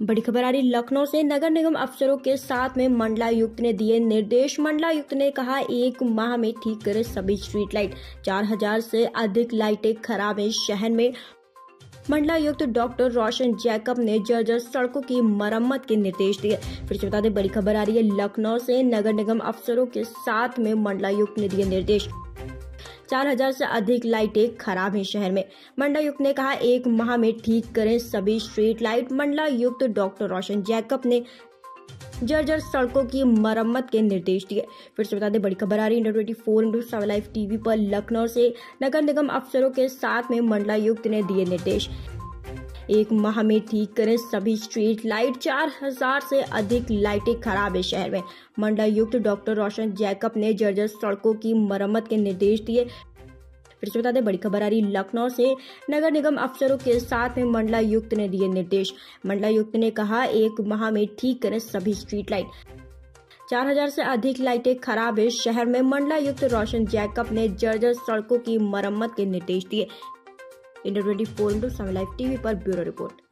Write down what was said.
बड़ी खबर आ रही लखनऊ से। नगर निगम अफसरों के साथ में मंडलायुक्त ने दिए निर्देश। मंडलायुक्त ने कहा, एक माह में ठीक करे सभी स्ट्रीट लाइट चार हज़ार से अधिक लाइटें खराब है शहर में। मंडलायुक्त डॉक्टर रोशन जैकब ने जर्जर सड़कों की मरम्मत के निर्देश दिए। फिर से बता दें, बड़ी खबर आ रही है लखनऊ से। नगर निगम अफसरों के साथ में मंडलायुक्त ने दिए निर्देश। चार हज़ार से अधिक लाइटें खराब हैं शहर में। मंडलायुक्त ने कहा, एक माह में ठीक करें सभी स्ट्रीट लाइट। मंडलायुक्त डॉक्टर रोशन जैकब ने जर्जर सड़कों की मरम्मत के निर्देश दिए। फिर से बता दें, बड़ी खबर आ रही है। Twenty four into seven TV पर लखनऊ से नगर निगम अफसरों के साथ में मंडलायुक्त ने दिए निर्देश। एक माह में ठीक करें सभी स्ट्रीट लाइट चार हज़ार से अधिक लाइटें खराब है शहर में। मंडलायुक्त डॉक्टर रोशन जैकब ने जर्जर सड़कों की मरम्मत के निर्देश दिए। फिर से बता दें बड़ी खबर आ रही लखनऊ से। नगर निगम अफसरों के साथ में मंडलायुक्त ने दिए निर्देश। मंडलायुक्त ने कहा, एक माह में ठीक करें सभी स्ट्रीट लाइट चार हज़ार से अधिक लाइटें खराब है शहर में। मंडलायुक्त रोशन जैकब ने जर्जर सड़कों की मरम्मत के निर्देश दिए। India twenty four into live TV पर ब्यूरो रिपोर्ट